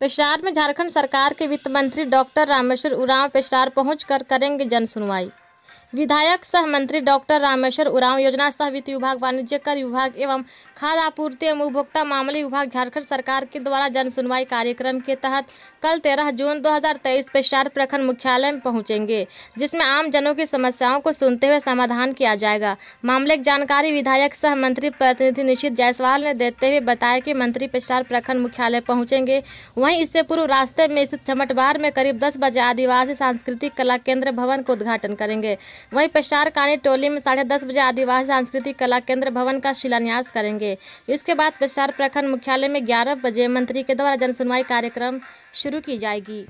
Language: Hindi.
पेशार में झारखंड सरकार के वित्त मंत्री डॉक्टर रामेश्वर उरांव पेशार पहुंचकर करेंगे जन सुनवाई विधायक, सह मंत्री डॉक्टर रामेश्वर उरांव, योजना सह वित्त विभाग, वाणिज्य कर विभाग एवं खाद्य आपूर्ति एवं उपभोक्ता मामले विभाग झारखंड सरकार के द्वारा जन सुनवाई कार्यक्रम के तहत कल 13 जून 2023 पेशार प्रखंड मुख्यालय में पहुँचेंगे, जिसमें आम जनों की समस्याओं को सुनते हुए समाधान किया जाएगा। मामले की जानकारी विधायक, सह मंत्री प्रतिनिधि निशित जायसवाल ने देते हुए बताया कि मंत्री पेशार प्रखंड मुख्यालय पहुँचेंगे। वहीं इससे पूर्व रास्ते में स्थित चमटबार में करीब दस बजे आदिवासी सांस्कृतिक कला केंद्र भवन का उद्घाटन करेंगे। वहीं पेशार कानी टोली में साढ़े दस बजे आदिवासी सांस्कृतिक कला केंद्र भवन का शिलान्यास करेंगे। इसके बाद पेशार प्रखंड मुख्यालय में ग्यारह बजे मंत्री के द्वारा जनसुनवाई कार्यक्रम शुरू की जाएगी।